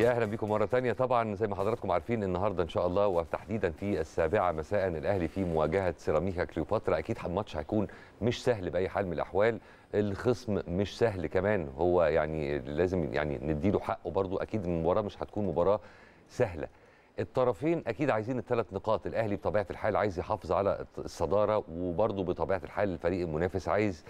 يا أهلا بكم مرة تانية. طبعا زي ما حضراتكم عارفين النهارده إن شاء الله وتحديدا في السابعة مساء الأهلي في مواجهة سيراميكا كليوباترا. أكيد الماتش هيكون مش سهل بأي حال من الأحوال. الخصم مش سهل كمان. هو يعني لازم يعني نديله حقه برضو أكيد المباراة مش هتكون مباراة سهلة. الطرفين أكيد عايزين الثلاث نقاط. الأهلي بطبيعة الحال عايز يحافظ على الصدارة وبرضه بطبيعة الحال الفريق المنافس عايز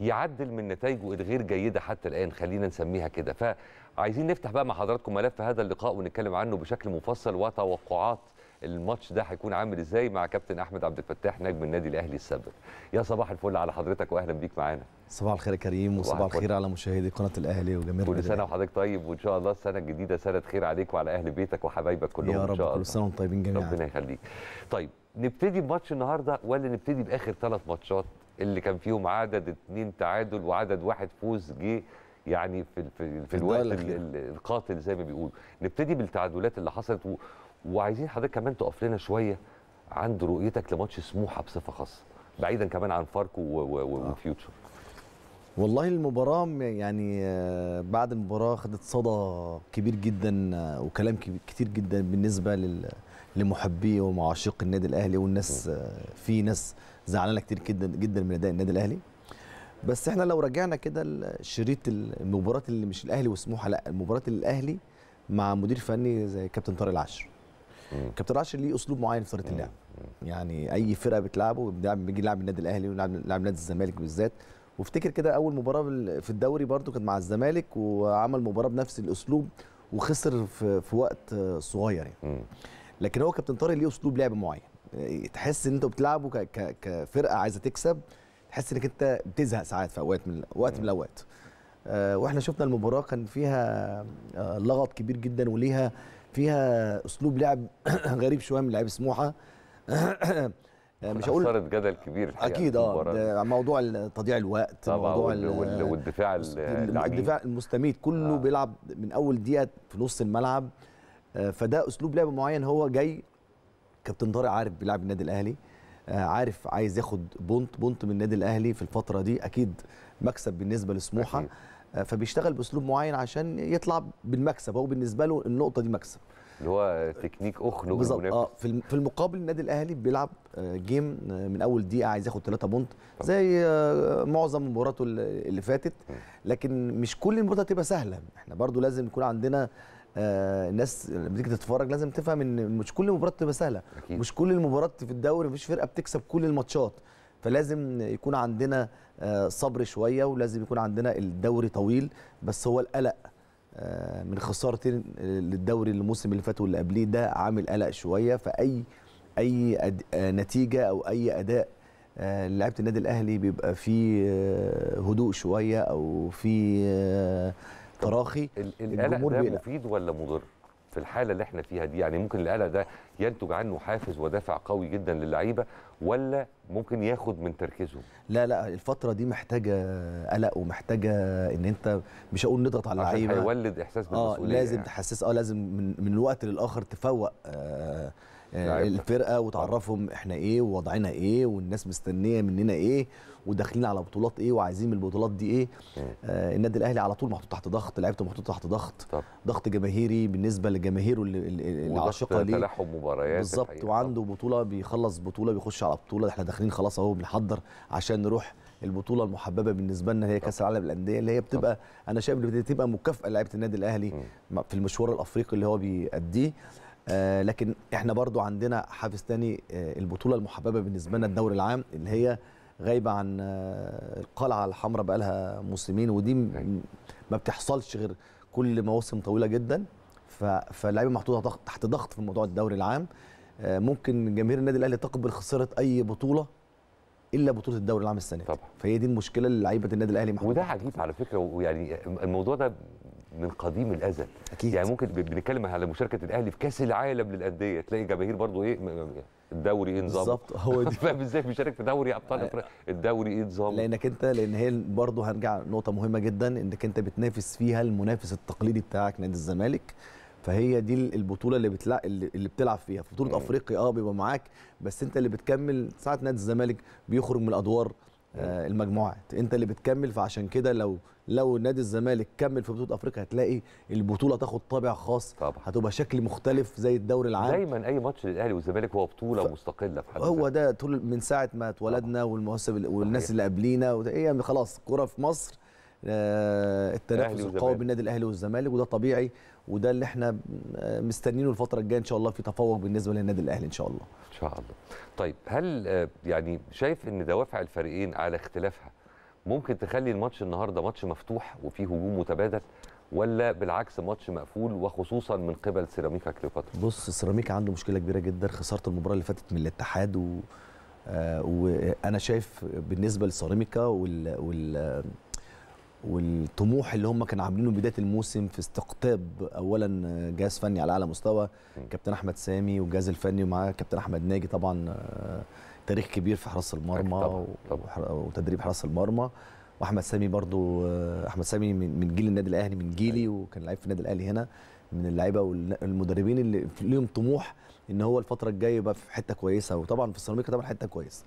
يعدل من نتائجه الغير جيدة حتى الآن. خلينا نسميها كده. فعايزين نفتح بقى مع حضراتكم ملف هذا اللقاء ونتكلم عنه بشكل مفصل وتوقعات الماتش ده هيكون عامل إزاي مع كابتن أحمد عبد الفتاح نجم النادي الأهلي السابق. يا صباح الفل على حضرتك وأهلا بيك معانا. صباح الخير يا كريم وصباح. الخير على مشاهدي قناة الأهلي وجماهير كل سنة. وحضرتك طيب وإن شاء الله السنة الجديدة سنة خير عليك وعلى أهل بيتك وحبايبك كلهم يا إن رب شاء الله. كل سنة وأنتم طيبين جميعا. ربنا يخليك. طيب نبتدي بماتش النهارده ولا نبتدي بآخر ثلاث ماتشات اللي كان فيهم عدد اتنين تعادل وعدد واحد فوز جه يعني في في, في الوقت القاتل زي ما بيقولوا نبتدي بالتعادلات اللي حصلت و... وعايزين حضرتك كمان تقف لنا شوية عند رؤيتك لماتش سموحة بصفة خاصة بعيدا كمان عن فاركو و... و... و... وفيوتشر والله المباراة م- يعني آه، بعد المباراة خدت صدى كبير جدا آه، وكلام كتير جدا بالنسبة لل لمحبي ومعاشق النادي الأهلي والناس آه، في ناس زعلانة كتير جدا جدا من أداء النادي الأهلي. بس إحنا لو رجعنا كده الشريط المباراة اللي مش الأهلي وسموحة لا المباراة اللي الأهلي مع مدير فني زي كابتن طارق العشر. كابتن العشر ليه أسلوب معين في طريقة اللعب. يعني أي فرقة بتلعبه بيجي يلعب النادي الأهلي ويلعب يلعب نادي الزمالك بالذات. وافتكر كده أول مباراة في الدوري برضو كانت مع الزمالك وعمل مباراة بنفس الأسلوب وخسر في, في وقت صغير يعني. لكن هو كابتن طارق ليه أسلوب لعب معين. تحس إن أنت بتلعبه كفرقة عايزة تكسب تحس إنك أنت بتزهق ساعات في أوقات من وقت من الأوقات. آه، وإحنا شفنا المباراة كان فيها آه، لغط كبير جدا وليها فيها أسلوب لعب غريب شوية من لعيب سموحة. آه، مش هقول اثرت جدل كبير الحقيقة أكيد في آه موضوع تضييع الوقت طبعا موضوع وال... ال- وال... والدفاع ال- العجيب. الدفاع المستميت كله آه. بيلعب من أول دقيقة في نص الملعب. فده أسلوب لعب معين هو جاي كابتن طارق عارف بيلعب النادي الأهلي. عارف عايز ياخد point point من النادي الأهلي في الفترة دي أكيد مكسب بالنسبة لسموحة. أكيد. آه، فبيشتغل بأسلوب معين عشان يطلع بالمكسب. هو بالنسبة له النقطة دي مكسب. اللي هو تكنيك اخنق بالظبط. آه في الم- في المقابل النادي الأهلي بيلعب آه، game آه، من أول دقيقة عايز ياخد 3 point زي آه، معظم مباراته اللي اللي فاتت. لكن مش كل المباريات هتبقى سهلة. إحنا برضو لازم يكون عندنا آه، الناس لما تيجي تتفرج لازم تفهم إن مش كل المباريات تبقى سهلة. أكيد. مش كل المباريات في الدوري مفيش فرقة بتكسب كل الماتشات. فلازم يكون عندنا آه، صبر شوية ولازم يكون عندنا الدوري طويل. بس هو القلق آه، من خسارتين للدوري الموسم اللي فات واللي قبليه ده عامل قلق شوية. فأي أي أد... آه، نتيجة أو أي أداء آه، لعيبة النادي الأهلي بيبقى فيه آه، هدوء شوية أو في آه، تراخي ال- القلق الجمهور ده. مفيد ولا مضر في الحالة اللي إحنا فيها دي يعني ممكن القلق ده ينتج عنه حافز ودافع قوي جدا للعيبة ولا ممكن ياخد من تركيزهم لا لا الفترة دي محتاجة قلق ومحتاجة إن أنت مش هقول نضغط على عشان اللعيبة هيولد إحساس آه بالمسؤولية لازم يعني. تحسس آه لازم من, من الوقت للآخر تفوق آه آه. الفرقة وتعرفهم إحنا إيه ووضعنا إيه والناس مستنية مننا إيه وداخلين على بطولات إيه وعايزين من البطولات دي إيه. آه النادي الأهلي على طول محطوط تحت ضغط لعيبته محطوطة تحت ضغط. طب. ضغط جماهيري بالنسبة لجماهيره اللي, اللي اللي وضغط عاشقه ليه. تلاحم مباريات بالظبط. وعنده بطولة بيخلص بطولة بيخش على بطولة. إحنا داخلين خلاص اهو بنحضر عشان نروح البطولة المحببة بالنسبة لنا هي كأس العالم للأندية اللي هي بتبقى أنا شايف إن بتبقى مكافأة لعيبة النادي الأهلي مم. في المشوار الأفريقي اللي هو بيأديه. آه لكن إحنا برضو عندنا حافز تاني آه البطولة المحببة بالنسبة لنا الدوري العام اللي هي غايبة عن آه القلعة الحمراء بقى لها موسمين ودي م- ما بتحصلش غير كل مواسم طويلة جدا. فاللعيبة محطوطة تحت ضغط في موضوع الدوري العام. ممكن جماهير النادي الأهلي تقبل خسارة أي بطولة إلا بطولة الدوري العام السنة دي. طبعا. فهي دي المشكلة اللي لعيبة النادي الأهلي محطوطة. وده عجيب على فكرة ويعني الموضوع ده من قديم الأزل. أكيد. يعني ممكن بنتكلم على مشاركة الأهلي في كأس العالم للأندية. تلاقي جماهير برضو إيه الدوري إيه نظامه. بالظبط هو دي. فاهم إزاي بيشارك في دوري أبطال أفريقيا؟ الدوري إيه نظامه؟ لأنك أنت لأن هي برضه هنرجع نقطة مهمة جدا إنك أنت بتنافس فيها المنافس التقليدي بتاعك نادي الزمالك. فهي دي البطولة اللي بتلعب اللي بتلعب فيها. في بطولة. أفريقيا آه بيبقى معاك بس أنت اللي بتكمل. ساعة نادي الزمالك بيخرج من الأدوار آه، المجموعات انت اللي بتكمل فعشان كده لو لو نادي الزمالك كمل في بطولة أفريقيا هتلاقي البطولة تاخد طابع خاص طبعا هتبقى شكل مختلف زي الدوري العام دايما أي ماتش للأهلي والزمالك هو بطولة ف- مستقلة في حد هو. ده طول من ساعة ما اتولدنا والمواسم والناس. اللي قبلينا وده هي خلاص كرة في مصر آه، التنافس القوي. بين النادي الأهلي والزمالك وده طبيعي وده اللي إحنا مستنيينه الفترة الجاية إن شاء الله في تفوق بالنسبة للنادي الأهلي إن شاء الله. إن شاء الله. طيب هل آه، يعني شايف إن دوافع الفريقين على اختلافها ممكن تخلي الماتش النهارده ماتش مفتوح وفيه هجوم متبادل ولا بالعكس ماتش مقفول وخصوصا من قبل سيراميكا كليوباترا بص سيراميكا عنده مشكلة كبيرة جدا خسارة المباراة اللي فاتت من الاتحاد و آه، وأنا شايف بالنسبة لسيراميكا وال, وال والطموح اللي هم كانوا عاملينه بداية الموسم في استقطاب اولا جهاز فني على أعلى مستوى. كابتن أحمد سامي والجهاز الفني ومعاه كابتن أحمد ناجي طبعا آه، تاريخ كبير في حراسة المرمى وتدريب حراسة المرمى. وأحمد سامي برضو آه، أحمد سامي من جيل النادي الأهلي من جيلي وكان لعيب في النادي الأهلي هنا من اللعيبة والمدربين اللي ليهم طموح إن هو الفترة الجاية يبقى في حتة كويسة. وطبعا في سيراميكا طبعا حتة كويسة.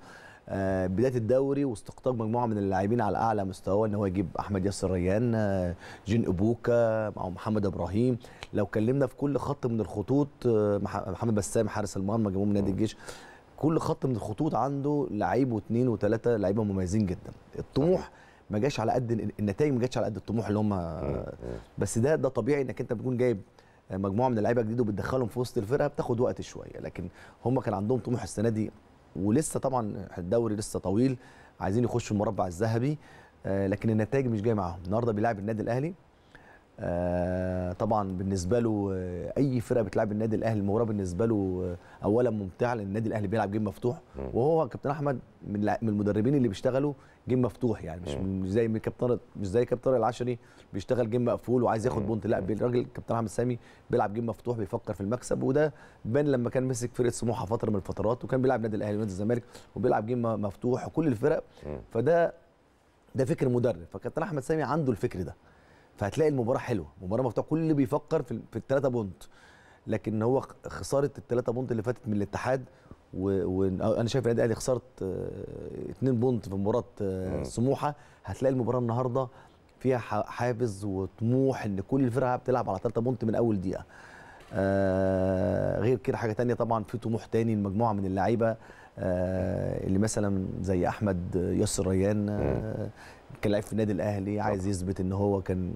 بداية الدوري واستقطاب مجموعة من اللاعبين على أعلى مستوى إن هو يجيب أحمد ياسر ريان آه، جين أبوكا مع محمد إبراهيم. لو كلمنا في كل خط من الخطوط آه، مح- محمد بسام حارس المرمى جابوه من نادي الجيش كل خط من الخطوط عنده لعيب واثنين وثلاثه لعيبة مميزين جدا. الطموح ما جاش على قد النتائج ما جاتش على قد الطموح اللي هم بس ده ده طبيعي إنك أنت بتكون جايب مجموعة من اللعيبه جديدة وبتدخلهم في وسط الفرقة بتاخد وقت شوية. لكن هم كان عندهم طموح السنة دي ولسه طبعا الدوري لسه طويل عايزين يخشوا المربع الذهبي آه، لكن النتائج مش جاية معاهم. النهارده بيلعب النادي الأهلي. آه، طبعا بالنسبة له آه، أي فرقة بتلعب النادي الأهلي المباراة بالنسبة له اولا ممتعة لأن النادي الأهلي بيلعب game مفتوح. وهو كابتن أحمد من المدربين اللي بيشتغلوا game مفتوح يعني مش مم. زي كابتن مش زي كابتن العشري بيشتغل game مقفول وعايز ياخد. point لا الراجل كابتن أحمد سامي بيلعب game مفتوح بيفكر في المكسب وده بان لما كان مسك فرقة سموحة فترة من الفترات وكان بيلعب النادي الأهلي ونادي الزمالك وبيلعب game مفتوح وكل الفرق مم. فده ده فكر مدرب فكابتن أحمد سامي عنده الفكر ده فهتلاقي المباراة حلوة مباراة مفتوحة كل اللي بيفكر في, في الثلاثه point لكن هو خسارة الثلاثه point اللي فاتت من الاتحاد وأنا شايف النادي الاهلي خساره آه، اتنين point في مباراة آه،. سموحة. هتلاقي المباراة النهارده فيها حافز وطموح إن كل الفرقة بتلعب على ثلاثة point من أول دقيقة. آه غير كده حاجة تانية طبعا في طموح تاني لمجموعه من اللعيبة آه اللي مثلا زي أحمد ياسر ريان آه كان لعيب في النادي الأهلي عايز يثبت إن هو كان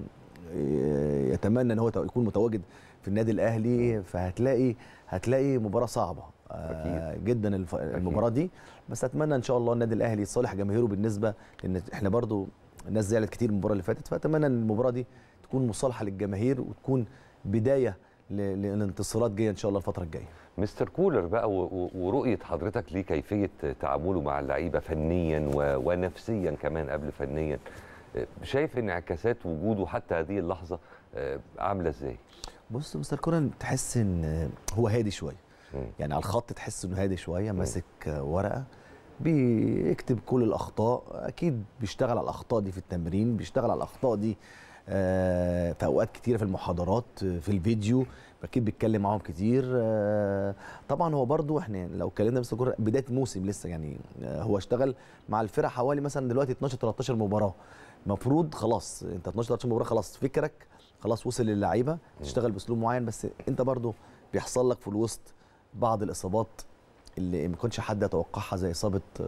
آه، يتمنى إن هو يكون متواجد في النادي الأهلي. فهتلاقي هتلاقي مباراة صعبة. آه جدا المباراة دي. بس أتمنى إن شاء الله النادي الأهلي يصالح جماهيره بالنسبة لأن إحنا برضو الناس زعلت كتير من المباراة اللي فاتت. فأتمنى إن المباراة دي تكون مصالحة للجماهير وتكون بداية للانتصارات جاية إن شاء الله الفترة الجاية. مستر كولر بقى ورؤية حضرتك لكيفيه تعامله مع اللعيبة فنيا ونفسيا كمان قبل فنيا؟ آه، شايف انعكاسات وجوده حتى هذه اللحظة آه، عاملة إزاي؟ بص مستر كولر تحس إن هو هادي شوية. يعني على الخط تحس إنه هادي شوية ماسك ورقة بيكتب كل الأخطاء أكيد بيشتغل على الأخطاء دي في التمرين بيشتغل على الأخطاء دي آه، في أوقات كتيرة في المحاضرات في الفيديو أكيد بيتكلم معاهم كتير آه، طبعا هو برضو إحنا لو اتكلمنا كولر بداية موسم لسه يعني آه، هو اشتغل مع الفرق حوالي مثلا دلوقتي 12 13 مباراة. المفروض خلاص أنت 12 13 مباراة خلاص فكرك خلاص وصل للعيبة تشتغل بأسلوب معين بس أنت برضو بيحصل لك في الوسط بعض الإصابات اللي ما كانش حد يتوقعها زي إصابة آه،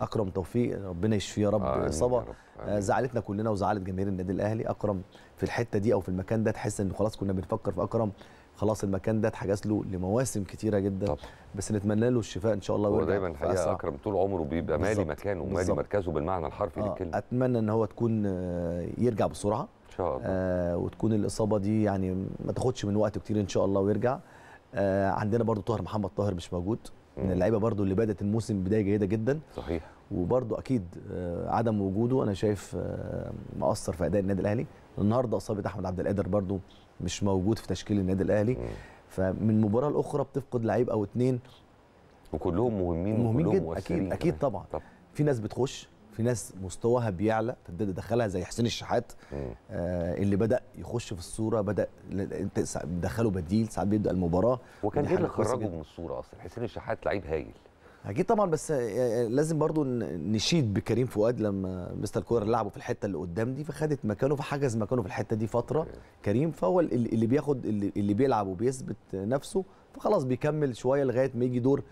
أكرم توفيق. ربنا يشفيه يا رب. يا إصابة آه،. زعلتنا كلنا وزعلت جماهير النادي الأهلي. أكرم في الحتة دي أو في المكان ده تحس إن خلاص كنا بنفكر في أكرم. خلاص المكان ده اتحجز له لمواسم كتيرة جدا. طبعا. بس نتمنى له الشفاء إن شاء الله هو ويرجع. دايما الحقيقة. أكرم طول عمره بيبقى مالي مكانه ومالي. مركزه بالمعنى الحرفي آه، للكلمة. أتمنى إن هو تكون آه، يرجع بسرعة. إن شاء الله. آه وتكون الإصابة دي يعني ما تاخدش من وقت كتير إن شاء الله ويرجع. آه عندنا برضو طاهر محمد طاهر مش موجود. من. اللعيبة برضو اللي بدأت الموسم بداية جيدة جدا. صحيح. وبرضو أكيد آه عدم وجوده أنا شايف آه مؤثر في أداء النادي الأهلي. النهارده إصابة أحمد عبد القادر برضو مش موجود في تشكيل النادي الأهلي. مم. فمن مباراة لأخرى بتفقد لعيب أو اتنين. وكلهم مهمين مهمين جدا. أكيد أكيد. طبعا. طبعا في ناس بتخش في ناس مستواها بيعلى تبدا تدخلها زي حسين الشحات. آه، اللي بدأ يخش في الصورة بدأ انت بتدخله بديل ساعات بيبدأ المباراة. وكان إيه اللي خرجه. من الصورة أصلا. حسين الشحات لعيب هايل. أكيد طبعا بس آه، لازم برضو نشيد بكريم فؤاد لما مستر كولر لعبه في الحتة اللي قدام دي فخدت مكانه فحجز مكانه في الحتة دي فترة. كريم فهو اللي بياخد اللي بيلعب وبيثبت نفسه فخلاص بيكمل شوية لغاية ما يجي دور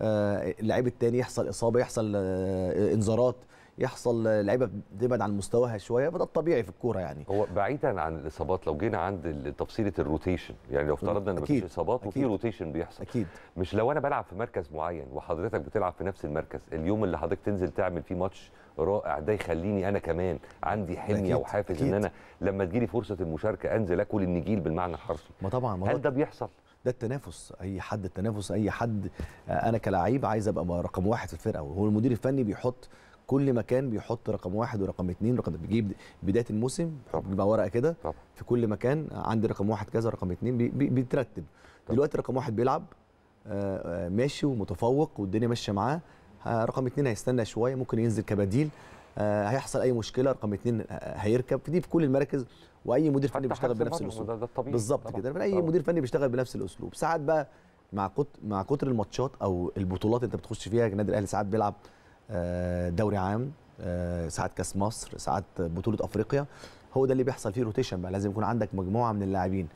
آه، اللعيب التاني يحصل إصابة يحصل آه، إنذارات. يحصل لعيبة تبعد عن مستواها شوية فده الطبيعي في الكورة يعني هو بعيدا عن الإصابات لو جينا عند تفصيلة ال rotation يعني لو افترضنا إن مفيش. إصابات وفي. rotation بيحصل أكيد مش لو أنا بلعب في مركز معين وحضرتك بتلعب في نفس المركز اليوم اللي حضرتك تنزل تعمل فيه ماتش رائع ده يخليني أنا كمان عندي حمية أكيد. وحافز إن. أنا لما تجيلي فرصة المشاركة أنزل أكل النجيل بالمعنى الحرفي ما طبعا ما هل ده بيحصل ده التنافس أي حد التنافس أي حد آه، أنا كلاعب عايز أبقى رقم واحد في الفرقة وهو المدير الفني بيحط كل مكان بيحط رقم واحد ورقم اثنين رقم بيجيب بداية الموسم. بيبقى ورقة كده في كل مكان عندي رقم واحد كذا رقم اثنين بي بي بيترتب. دلوقتي رقم واحد بيلعب آه، آه، ماشي ومتفوق والدنيا ماشية معاه آه، رقم اثنين هيستنى شوية ممكن ينزل كبديل هيحصل أي مشكلة رقم اثنين هيركب في دي في كل المراكز وأي مدير فني بيشتغل بنفس الأسلوب ده, ده الطبيعي بالظبط. كده أي. مدير فني بيشتغل بنفس الأسلوب ساعات بقى مع كت... مع كتر الماتشات أو البطولات أنت بتخش فيها النادي الأهلي ساعات بيلعب دوري عام آه، ساعات كاس مصر ساعات بطولة افريقيا. هو ده اللي بيحصل فيه rotation بقى لازم يكون عندك مجموعة من اللاعبين.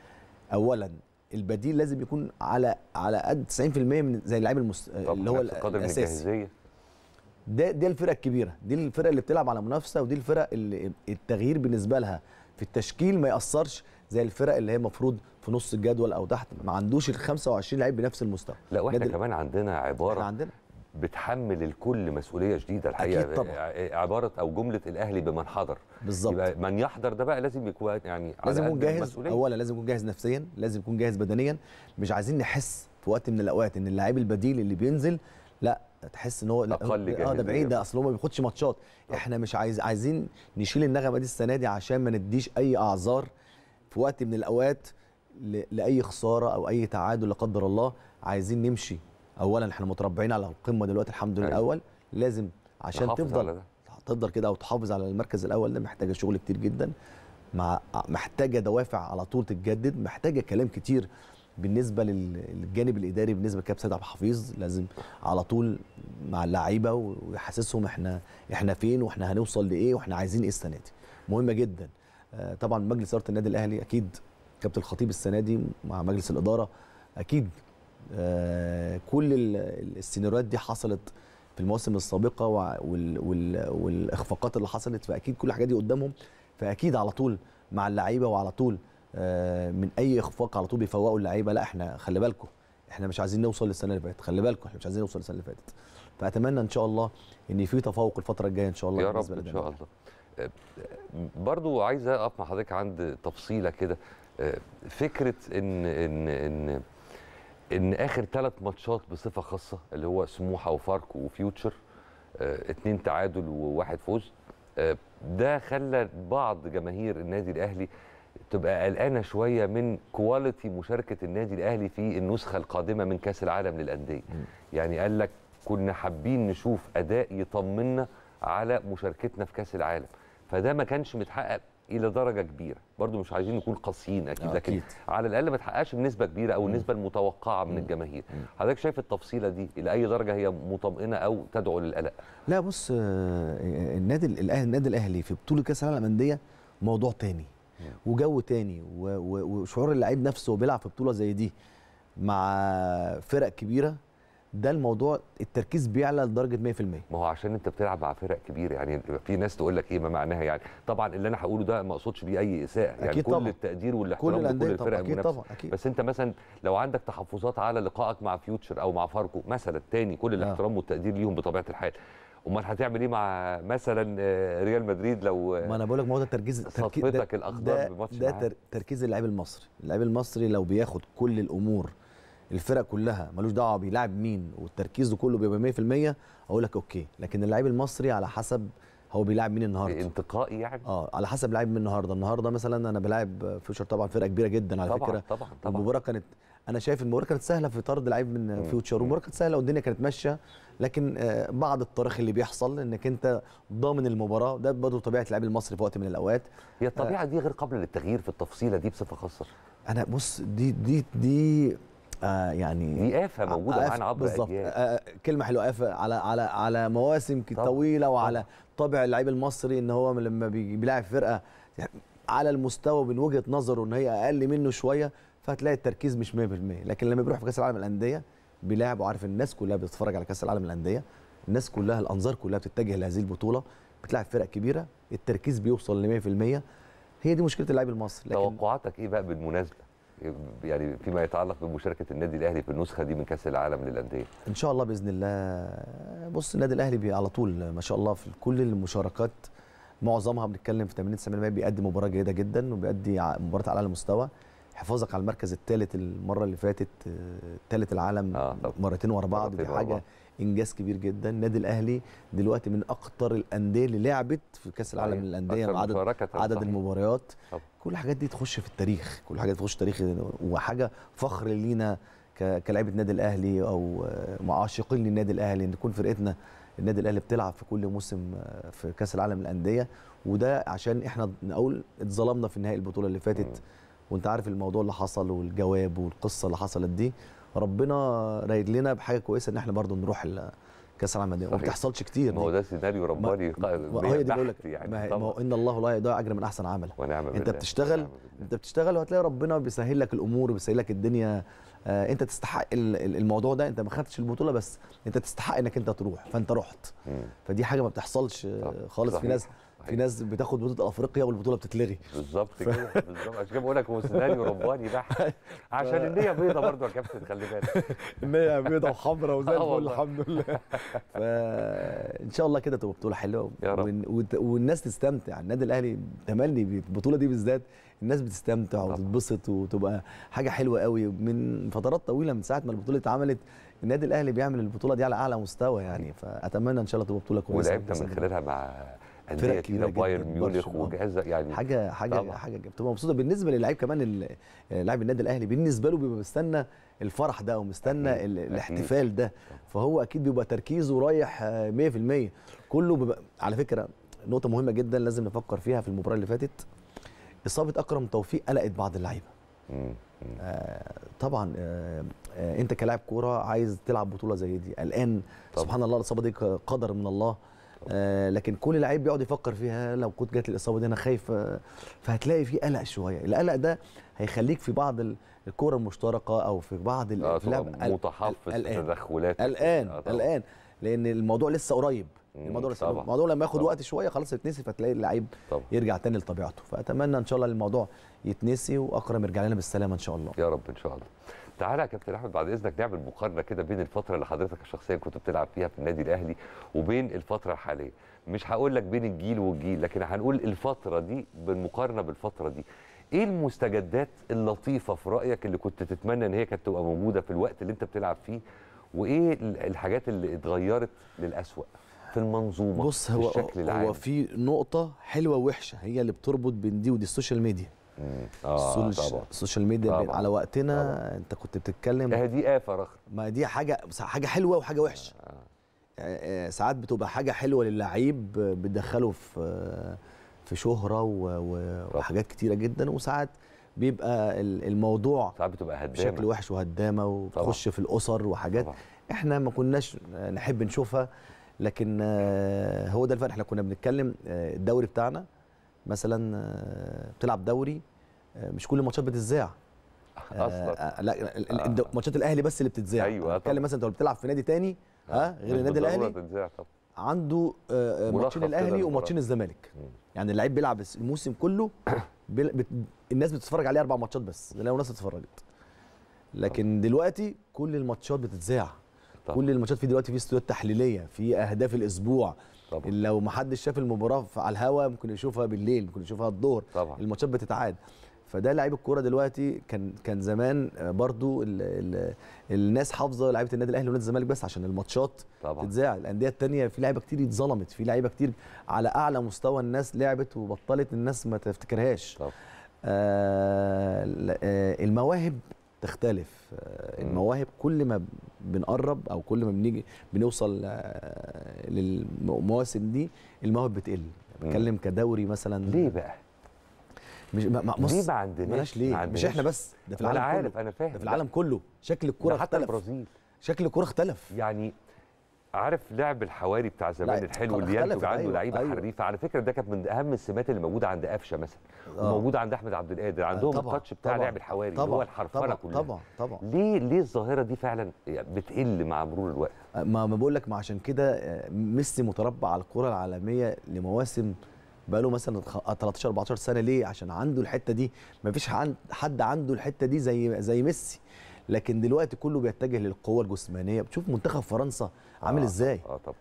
اولا البديل لازم يكون على على قد 90% من زي اللاعب المس... طبعاً، اللي هو الأساسي. ده دي الفرقه الكبيرة دي الفرقه اللي بتلعب على منافسة ودي الفرق اللي التغيير بالنسبة لها في التشكيل ما يأثرش زي الفرق اللي هي المفروض في نص الجدول أو تحت. ما عندوش ال 25 لعيب بنفس المستوى. لا وإحنا كمان عندنا إحنا عباره عندنا. بتحمل الكل مسؤولية شديدة الحقيقة أكيد طبعاً. عبارة أو جملة الاهلي بمن حضر بالظبط يبقى من يحضر ده بقى لازم يكون يعني لازم يكون جاهز. اولا لازم يكون جاهز نفسيا لازم يكون جاهز بدنيا مش عايزين نحس في وقت من الأوقات إن اللاعب البديل اللي بينزل لا تحس إن هو لا أقل آه. ده بعيد ده أصل هو ما بياخدش ماتشات. إحنا مش عايز عايزين نشيل النغمة دي السنة دي عشان ما نديش أي أعذار في وقت من الأوقات لأي خسارة أو أي تعادل لا قدر الله عايزين نمشي اولا إحنا متربعين على القمة دلوقتي الحمد لله أيوة. الأول. لازم عشان تفضل. تفضل كده أو تحافظ على المركز الأول ده محتاجة شغل كتير جدا. مع محتاجة دوافع على طول تتجدد. محتاجة كلام كتير بالنسبة لل- للجانب الإداري بالنسبة لكابتن سيد عبد الحفيظ. لازم على طول مع اللعيبة ويحسسهم إحنا إحنا فين وإحنا هنوصل لإيه وإحنا عايزين إيه السنة دي. مهمة جدا. آه، طبعا مجلس إدارة النادي الأهلي أكيد كابتن الخطيب السنة دي مع مجلس الإدارة أكيد كل ال- السيناريوهات دي حصلت في المواسم السابقة وال وال والإخفاقات اللي حصلت فأكيد كل الحاجات دي قدامهم فأكيد على طول مع اللعيبة وعلى طول آه، من أي إخفاق على طول بيفوقوا اللعيبة. لا إحنا خلي بالكم إحنا مش عايزين نوصل للسنة اللي فاتت. خلي بالكم إحنا مش عايزين نوصل للسنة اللي فاتت. فأتمنى إن شاء الله إن في تفوق الفترة الجاية إن شاء الله يا رب إن شاء الله. آه، برضو عايز أقف مع حضرتك عند تفصيلة كده. آه، فكرة ان ان إن إن آخر ثلاث ماتشات بصفة خاصة اللي هو سموحة وفاركو وفيوتشر آه، اتنين تعادل وواحد فوز آه، ده خلى بعض جماهير النادي الأهلي تبقى قلقانة شوية من كواليتي مشاركة النادي الأهلي في النسخة القادمة من كأس العالم للأندية. يعني قال لك كنا حابين نشوف أداء يطمنا على مشاركتنا في كأس العالم. فده ما كانش متحقق إلى درجة كبيرة برضو مش عايزين نكون قاسيين أكيد آه، لكن أكيد. على الأقل ما تحققش بنسبة كبيرة أو النسبة المتوقعة من. الجماهير. حضرتك شايف التفصيلة دي إلى أي درجة هي مطمئنة أو تدعو للقلق لا بص آه، النادي الاهلي النادي الأهلي في بطولة كأس العالم للأندية موضوع تاني وجو تاني وشعور اللعيب نفسه بيلعب في بطولة زي دي مع فرق كبيرة ده الموضوع التركيز بيعلى لدرجة 100% ما هو عشان انت بتلعب مع فرق كبيره يعني في ناس تقول لك إيه ما معناها يعني. طبعا اللي أنا هقوله ده ما أقصدش بيه أي إساءة يعني أكيد كل طبعاً. التقدير كل والاحترام لكل الأندية الفرق المنافسه طبعا أكيد. بس انت مثلا لو عندك تحفظات على لقائك مع فيوتشر أو مع فاركو مثلا تاني كل الاحترام والتقدير ليهم بطبيعة الحال. أمال هتعمل إيه مع مثلا آه، ريال مدريد لو ما أنا بقول لك ما هو ده ده, صدفتك الأخضر ده, بماتش ده. تر تركيز اللاعب المصري. اللاعب المصري لو بياخد كل الأمور الفرق كلها ملوش دعوة بيلاعب مين والتركيز كله بيبقى 100% أقول لك okay لكن اللاعب المصري على حسب هو بيلاعب مين النهارده. انتقائي يعني؟ آه على حسب لاعب مين النهارده. النهارده مثلا أنا بلاعب فيوتشر طبعا فرقة كبيرة جدا على طبعا فكرة. طبعا طبعا. المباراه كانت أنا شايف المباراة كانت سهلة في طرد لعيب من. فيوتشر مم. والمباراة كانت سهلة والدنيا كانت ماشية. لكن آه، بعض الطريق اللي بيحصل إنك أنت ضامن المباراة ده برضه طبيعة اللاعب المصري في وقت من الأوقات. هي الطبيعة دي غير قابلة للتغيير في التفصيلة دي بصفة خاصة. أنا بص دي دي دي بيبقى يعني دي آفة موجودة آفة معانا عبر بالظبط. أجيال. آه، كلمة حلوة آفة على على على مواسم طبعاً، طويلة وعلى طبع اللعيب المصري إن هو لما بيلاعب فرقة على المستوى من وجهة نظره إن هي أقل منه شوية فهتلاقي التركيز مش 100% لكن لما بيروح في كأس العالم للأندية بيلاعب وعارف الناس كلها بتتفرج على كأس العالم للأندية الناس كلها الأنظار كلها بتتجه لهذه البطولة بتلاعب فرق كبيرة التركيز بيوصل ل 100% هي دي مشكلة اللاعب المصري لكن توقعاتك إيه بقى بالمناسبة؟ يعني فيما يتعلق بمشاركة النادي الأهلي في النسخة دي من كأس العالم للأندية إن شاء الله بإذن الله بص النادي الأهلي على طول ما شاء الله في كل المشاركات معظمها بنتكلم في 80 90% بيقدم مباراة جيدة جدا وبيأدي مباراة على أعلى مستوى حفاظك على المركز الثالث المرة اللي فاتت ثالث العالم آه،. مرتين ورا بعض دي حاجة. إنجاز كبير جدا النادي الأهلي دلوقتي من أكتر الأندية اللي لعبت في كأس العالم. للأندية عدد عدد صحيح. المباريات طبعا. كل الحاجات دي تخش في التاريخ كل حاجة تخش تاريخ وحاجة فخر لينا كلاعيبة النادي الأهلي أو معاشقين للنادي الأهلي إن تكون فرقتنا النادي الأهلي بتلعب في كل موسم آه، في كأس العالم للأندية وده عشان إحنا نقول اتظلمنا في نهائي البطولة اللي. فاتت وأنت عارف الموضوع اللي حصل والجواب والقصة اللي حصلت دي ربنا رايد لنا بحاجة كويسة إن إحنا برضو نروح كأس العالم للأندية وما صحيح. بتحصلش كتير ما هو. ده سيناريو رباني ما ما هي دي بقول لك يعني ما ما هو إن الله لا يضيع أجر من أحسن عمل ونعم أنت. بتشتغل. أنت بتشتغل وهتلاقي ربنا بيسهل لك الأمور وبيسهل لك الدنيا آه أنت تستحق ال- ال- الموضوع ده أنت ما خدتش البطولة بس أنت تستحق إنك أنت تروح فأنت رحت. فدي حاجة ما بتحصلش خالص في صحيح، ناس صحيح. في ناس بتاخد بطولة أفريقيا والبطولة بتتلغي بالظبط كده بالظبط عشان كده بقول لك هو سيناريو رباني بحت عشان النية بيضة برضه يا كابتن خلي بالك النية بيضة وحمراء وزي آه الفل. الحمد لله فان شاء الله كده تبقى بطولة حلوة يا رب. وت- والناس تستمتع النادي الأهلي تملي بالبطوله دي بالذات الناس بتستمتع. وتتبسط وتبقى حاجة حلوة قوي من فترات طويلة من ساعة ما البطولة اتعملت النادي الأهلي بيعمل البطولة دي على أعلى مستوى يعني فأتمنى إن شاء الله تبقى بطولة كويسة ولعبت من. خلالها مع أندية كبيرة كده بايرن ميونخ برشلونة. وجهاز يعني حاجة حاجة طبعا. حاجة بتبقى مبسوطة بالنسبة للاعيب كمان ال- لاعب النادي الأهلي بالنسبة له بيبقى مستنى الفرح ده ومستنى أكيد، ال- أكيد. الاحتفال ده فهو أكيد بيبقى تركيزه رايح آه، 100% كله بيبقى على فكرة نقطة مهمة جدا لازم نفكر فيها في المباراة اللي فاتت إصابة أكرم توفيق قلقت بعض اللعيبة. آه، طبعا آه، آه، أنت كلاعب كورة عايز تلعب بطولة زي دي الآن طبعا. سبحان الله الإصابة دي قدر من الله آه لكن كل لعيب بيقعد يفكر فيها لو كنت جات الإصابة دي أنا خايف آه، فهتلاقي في قلق شوية. القلق ده هيخليك في بعض ال- الكورة المشتركه أو في بعض ال- في اللعب تبقى متحفظ في قلقان. تدخلات الآن آه. الآن. لأن الموضوع لسه قريب. الموضوع لسه طبعاً. الموضوع لما ياخد طبعاً. وقت شوية خلاص يتنسي فتلاقي اللعيب طبعا. يرجع تاني لطبيعته. فأتمنى إن شاء الله الموضوع يتنسي واكرم يرجع لنا بالسلامة إن شاء الله. يا رب إن شاء الله. تعالى يا كابتن أحمد بعد إذنك نعمل مقارنة كده بين الفترة اللي حضرتك شخصيا كنت بتلعب فيها في النادي الأهلي وبين الفترة الحالية. مش هقول لك بين الجيل والجيل لكن هنقول الفترة دي بالمقارنة بالفترة دي. إيه المستجدات اللطيفة في رأيك اللي كنت تتمنى إن هي كانت تبقى موجودة في الوقت اللي أنت بتلعب فيه؟ وإيه ال- الحاجات اللي اتغيرت للأسوأ في المنظومة بص في هو الشكل العام؟ هو في نقطة حلوة ووحشة هي اللي بتربط بين دي ودي ال social media. آه طبعا ال social media طبعاً. على وقتنا طبعاً. انت كنت بتتكلم آه دي آفة ما دي حاجة حاجة حلوة وحاجة وحشة آه. آه، آه، ساعات بتبقى حاجة حلوة للعيب آه، بتدخله في آه، في شهرة وحاجات كتيرة جدا وساعات بيبقى ال- الموضوع ساعات بتبقى هدامة بشكل وحش وهدامة وتخش في الأسر وحاجات طبعاً. إحنا ما كناش نحب نشوفها لكن آه، هو ده الفرق إحنا كنا بنتكلم آه، الدوري بتاعنا مثلا آه، بتلعب دوري آه، مش كل الماتشات بتتذاع آه، أصلا آه، لا آه. ماتشات الأهلي بس اللي بتتذاع أنا بتكلم. مثلا انت بتلعب في نادي تاني ها غير مش النادي الأهلي عنده آه، آه، ماتشين الأهلي. وماتشين الزمالك. يعني اللعيب بيلعب الموسم كله بيل- بت... الناس بتتفرج عليه أربع ماتشات بس لو الناس اتفرجت لكن دلوقتي كل الماتشات بتتذاع. كل الماتشات في دلوقتي في استوديوهات تحليلية في أهداف الأسبوع طبعا. لو ما حدش شاف المباراة على الهوا ممكن يشوفها بالليل ممكن يشوفها الظهر. الماتشات بتتعاد. فده لعيب الكورة دلوقتي كان كان زمان آه، برضو ال ال الناس حافظة لعيبة النادي الأهلي ونادي الزمالك بس عشان الماتشات تتذاع. الأندية التانية في لعيبة كتير اتظلمت في لعيبة كتير على أعلى مستوى الناس لعبت وبطلت الناس ما تفتكرهاش. طبعا. آه آه، المواهب تختلف آه،. المواهب كل ما بنقرب أو كل ما بنيجي بنوصل آه، للمواسم دي المواهب بتقل. بتكلم كدوري مثلا. ليه بقى؟ مش ما بص ليه ما عندناش؟ ليه؟ عندناش. مش إحنا بس ده في العالم عارف كله. أنا فاهم. ده في العالم كله. شكل الكورة حتى اختلف. البرازيل. شكل الكورة اختلف. يعني عارف لعب الحواري بتاع زمان الحلو اللي ينتج عنده أيوة، لعيبة أيوة. حريفة. على فكرة ده كانت من أهم السمات اللي موجودة عند قفشة مثلا. آه. وموجودة عند أحمد عبد القادر. عندهم التاتش بتاع طبعاً، لعب الحواري اللي طبعاً، هو الحرفنة طبعاً، كلها. طبعا طبعا. ليه ليه الظاهرة دي فعلا بتقل مع مرور الوقت؟ ما ما بقول لك ما عشان كده آه، ميسي متربع على الكرة العالمية لمواسم بقاله مثلا خ- 13 14 سنة. ليه؟ عشان عنده الحتة دي. ما فيش حد عنده الحتة دي زي زي ميسي. لكن دلوقتي كله بيتجه للقوة الجسمانية. بتشوف منتخب فرنسا عامل آه، إزاي؟ آه طبعا.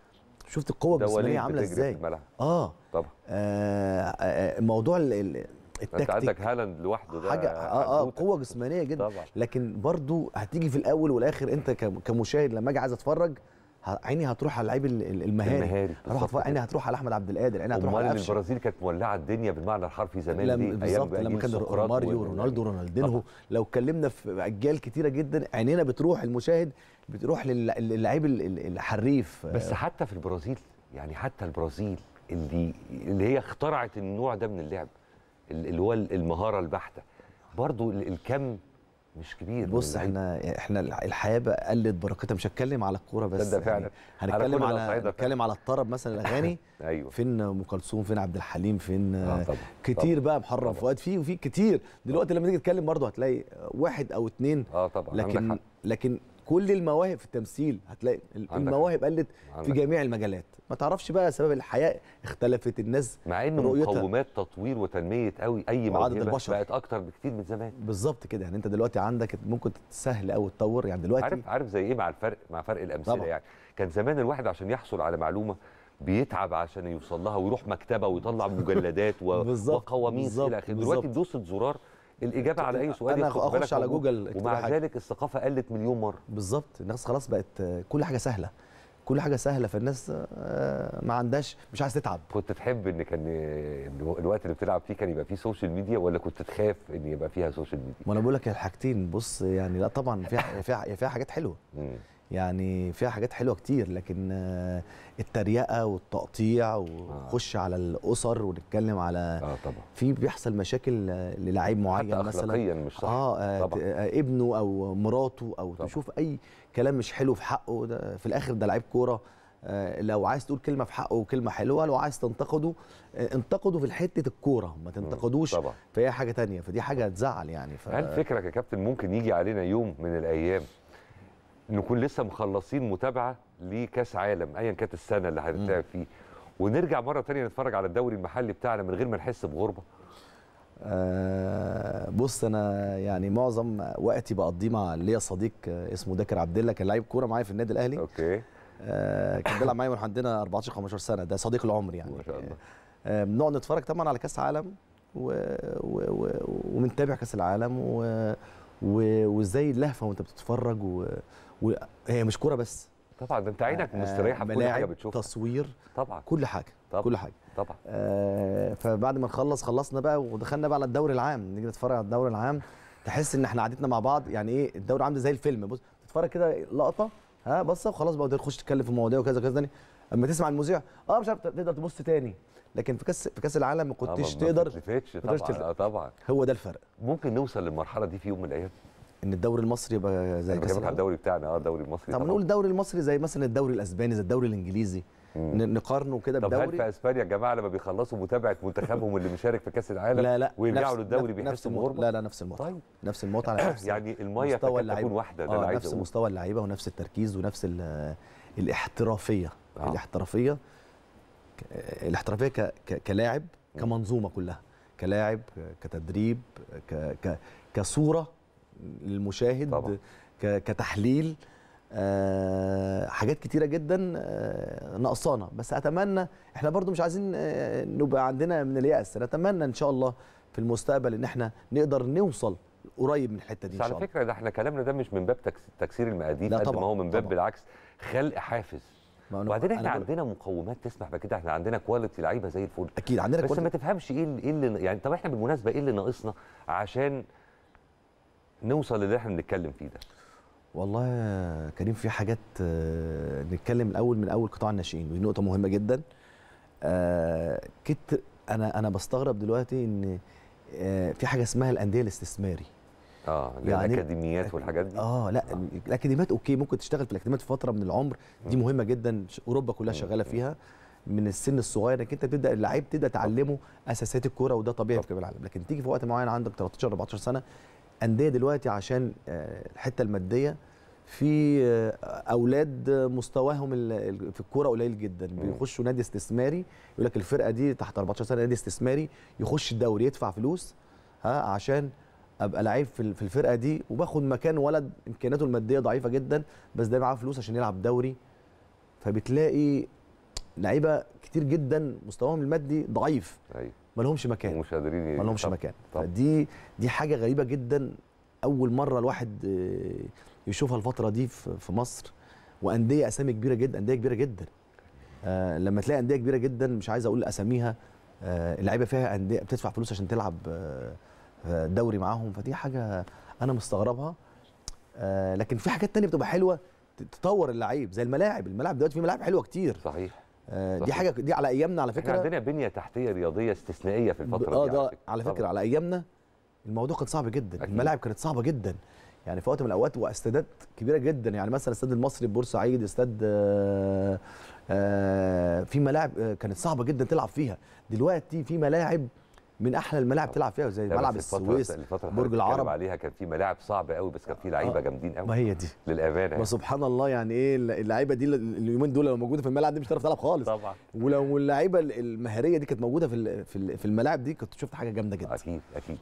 شفت القوة الجسمانية عاملة إزاي؟ آه. طبعا. آه، آه، موضوع ال- ال- أنت التكتيك. عندك هالاند لوحده ده حاجة آه آه. قوة جسمانية جدا. طبعا. لكن برضو هتيجي في الأول والآخر أنت كمشاهد لما أجي عايز أتفرج عيني هتروح على اللعيب ال- ال- المهاري. المهاري هروح عيني. هتروح على أحمد عبد القادر عيني هتروح على قفشه. البرازيل كانت مولعة الدنيا بالمعنى الحرفي زمان لما دي بالظبط لما كان ماريو رونالدو رونالدينهو. لو اتكلمنا في أجيال كتيرة جدا عينينا بتروح المشاهد بتروح لل- للعيب ال- ال- الحريف. بس حتى في البرازيل يعني حتى البرازيل اللي اللي هي اخترعت النوع ده من اللعب ال- اللي هو المهارة البحتة. برضو ال- الكم مش كبير بص اللعيبة. إحنا إحنا الحياة بقى قلت بركتها مش هتكلم على الكورة بس تصدق فعلا. على هنتكلم كل على. هنتكلم على الطرب مثلا الأغاني أيوه فين أم كلثوم فين عبد الحليم فين آه طبعا كتير بقى محرم طبعا. فؤاد فيه وفي كتير دلوقتي لما تيجي تتكلم برضه هتلاقي واحد أو اتنين آه طبعا لكن. لكن كل المواهب في التمثيل هتلاقي المواهب قلت في جميع المجالات ما تعرفش بقى سبب الحياة اختلفت الناس مع إن. مقومات تطوير وتنمية قوي أي موهبة. بقت أكتر بكتير من زمان بالظبط كده يعني أنت دلوقتي عندك ممكن سهل قوي تطور يعني دلوقتي عارف عارف زي إيه مع الفرق مع فرق الأمثلة طبعا. يعني كان زمان الواحد عشان يحصل على معلومة بيتعب عشان يوصل لها ويروح مكتبة ويطلع مجلدات و... وقواميس إلى آخره دلوقتي. بدوسه زرار الإجابة على أي سؤال أخش بالك على. جوجل ومع حاجة. ذلك الثقافة قلت مليون مرة. بالظبط. الناس خلاص بقت كل حاجة سهلة. كل حاجة سهلة. فالناس آه، ما عندهاش مش عايز تتعب. كنت تحب إن كان الوقت اللي بتلعب فيه كان يبقى فيه social media ولا كنت تخاف إن يبقى فيها سوشيال ميديا ما أنا بقول لك الحاجتين. بص يعني لا طبعا فيها فيها فيها حاجات حلوة. يعني فيها حاجات حلوة كتير لكن آه، التريقة والتقطيع وخش على الأسر ونتكلم على آه طبعا. في بيحصل مشاكل آه، للعيب معين حتى مثلا. اخلاقيا مش صح. آه, آه طبعا. آه ابنه أو مراته أو طبعا. تشوف أي كلام مش حلو في حقه ده في الآخر ده لعيب كورة. آه لو عايز تقول كلمة في حقه وكلمة حلوة لو عايز تنتقده آه انتقده في حتة الكورة ما تنتقدوش طبعا. في أي حاجة تانية. فدي حاجة تزعل يعني. ف... هل فكرك يا كابتن ممكن يجي علينا يوم من الأيام نكون لسه مخلصين متابعة لكأس عالم ايا كانت السنة اللي هنتلعب فيه. ونرجع مرة تانية نتفرج على الدوري المحلي بتاعنا من غير ما نحس بغربة. آه بص أنا يعني معظم وقتي بقضيه مع ليا صديق اسمه داكر عبد الله كان لعيب كورة معايا في النادي الأهلي. أوكي. آه كان بيلعب معايا من عندنا 14 15 سنة ده صديق العمر يعني. ما شاء الله. آه بنقعد نتفرج طبعا على كأس عالم و... و... و... وبنتابع كأس العالم و... و... وإزاي اللهفة وأنت بتتفرج و... وهي مش كوره بس. طبعا ده انت عينك آه، مستريحة في كل حاجة بتشوفها. تصوير طبعا. كل حاجة طبعا كل حاجة. طبعا. آه فبعد ما نخلص خلصنا بقى ودخلنا بقى على الدوري العام. نيجي نتفرج على الدوري العام. تحس إن إحنا قعدتنا مع بعض. يعني إيه؟ الدوري العام ده زي الفيلم. بص تتفرج كده لقطة ها بصة وخلاص بقى تخش تتكلم في مواضيع وكذا كذا تاني. أما تسمع المذيع آه مش عارف تقدر تبص تاني. لكن في كأس في كأس العالم ما كنتش ما- ما تقدر بتلفتش تقدرش طبعا. آه، طبعا. هو ده الفرق. ممكن نوصل للمرحلة دي في يوم من الأيام. إن الدوري المصري يبقى زي كأس على العالم. الدوري بتاعنا آه الدوري المصري طب نقول الدوري المصري زي مثلا الدوري الأسباني زي الدوري الإنجليزي. نقارنه كده طب هل بدوري؟ في إسبانيا يا جماعة لما بيخلصوا متابعة منتخبهم اللي مشارك في كأس العالم لا لا ويرجعوا للدوري بيحسوا. بغربة؟ لا لا نفس المتعه طيب. نفس المتعه على نفس يعني المية. تكون واحدة ده عايز نفس مستوى اللعيبة ونفس التركيز ونفس ال- الاحترافية. آه. الاحترافية الاحترافية ك- ك- كلاعب كمنظومة كلها. كلاعب كتدريب ك ك كصورة للمشاهد طبعا. كتحليل آه حاجات كتيرة جدا آه ناقصانا. بس أتمنى إحنا برضو مش عايزين آه نبقى عندنا من اليأس. نتمنى إن شاء الله في المستقبل إن إحنا نقدر نوصل قريب من الحتة دي إن على شاء الله. فكرة ده إحنا كلامنا ده مش من باب تكس- تكسير المقاديف قد ما هو من باب طبعاً. بالعكس خلق حافز. وبعدين إحنا عندنا مقومات تسمح بكده إحنا عندنا quality لعيبة زي الفل. أكيد عندنا بس quality- ما تفهمش إيه اللي, إيه اللي يعني طب إحنا بالمناسبه إيه اللي ناقصنا عشان نوصل للي إحنا بنتكلم فيه ده والله يا كريم في حاجات آه، نتكلم الأول من أول قطاع الناشئين ودي نقطة مهمة جدا آه، كت أنا أنا بستغرب دلوقتي إن آه، في حاجة اسمها الأندية الاستثماري آه يعني- الأكاديميات والحاجات دي آه لأ آه. الأكاديميات أوكي ممكن تشتغل في الأكاديميات في فترة من العمر دي. مهمة جدا أوروبا كلها. شغالة. فيها من السن الصغير إنك أنت تبدأ اللعيب تبدأ تعلمه أساسيات الكورة وده طبيعي في كل العالم لكن تيجي في وقت معين عندك 13 14 سنة أندية دلوقتي عشان آه، الحتة المادية في آه، أولاد مستواهم في الكورة قليل جدا. بيخشوا نادي استثماري يقول لك الفرقة دي تحت 14 سنة نادي استثماري يخش الدوري يدفع فلوس ها عشان أبقى لعيب في ال- في الفرقة دي. وباخد مكان ولد إمكانياته المادية ضعيفة جدا بس ده معاه فلوس عشان يلعب دوري. فبتلاقي لعيبة كتير جدا مستواهم المادي ضعيف. أيوه. ما لهمش مكان. ومش قادرين ما لهمش طب- مكان. طب. فدي دي حاجة غريبة جدا. أول مرة الواحد آه، يشوفها الفترة دي في في مصر. وأندية أسامي كبيرة جدا أندية كبيرة جدا. آه لما تلاقي أندية كبيرة جدا مش عايز أقول أساميها. آه اللعيبة فيها أندية بتدفع فلوس عشان تلعب آه آه، دوري معاهم. فدي حاجة أنا مستغربها. آه لكن في حاجات تانية بتبقى حلوة تطور اللعيب. زي الملاعب. الملاعب دلوقتي في ملاعب حلوة كتير. صحيح. آه دي صحيح. حاجة دي على أيامنا على إحنا فكرة عندنا بنية تحتية رياضية استثنائية في الفترة آه دي ده على فكرة طبعاً. على أيامنا الموضوع كان صعب جدا أكيد. الملاعب كانت صعبة جدا يعني في وقت من الأوقات واستادات كبيرة جدا يعني مثلا استاد المصري بورسعيد استاد آه، آه، في ملاعب كانت صعبة جدا تلعب فيها دلوقتي في ملاعب من أحلى الملاعب تلعب فيها زي ملعب السويس برج العرب. عليها كان في ملاعب صعبه قوي بس كان في لعيبة آه. جامدين ما قوي هي دي. للأمانة. ما. سبحان الله يعني إيه اللعيبة دي اليومين دول لو موجودة في الملعب دي مش هتعرف تلعب خالص. طبعا. ولو اللعيبة المهارية دي كانت موجودة في في ال- في الملاعب دي كنت شفت حاجة جامدة جدا. أكيد أكيد.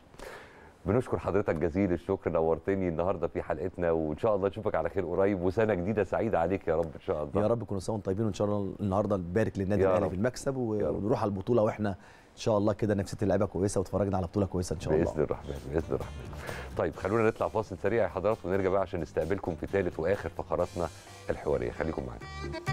بنشكر حضرتك جزيل الشكر نورتني النهارده في حلقتنا وإن شاء الله نشوفك على خير قريب وسنة جديدة سعيدة عليك يا رب إن شاء الله. يا رب كل سنه وأنتم طيبين وإن شاء الله النهارده نبارك للنادي الأهلي يا رب. ونروح على البطولة وإحنا شاء الله كده نفسيه اللعيبه كويسة واتفرجنا على بطولة كويسة إن شاء الله. باذن الرحمن بإذن الرحمن. طيب خلونا نطلع فاصل سريع. يا حضرات ونرجع بقى عشان نستقبلكم في ثالث وآخر فقراتنا الحوارية. خليكم معانا.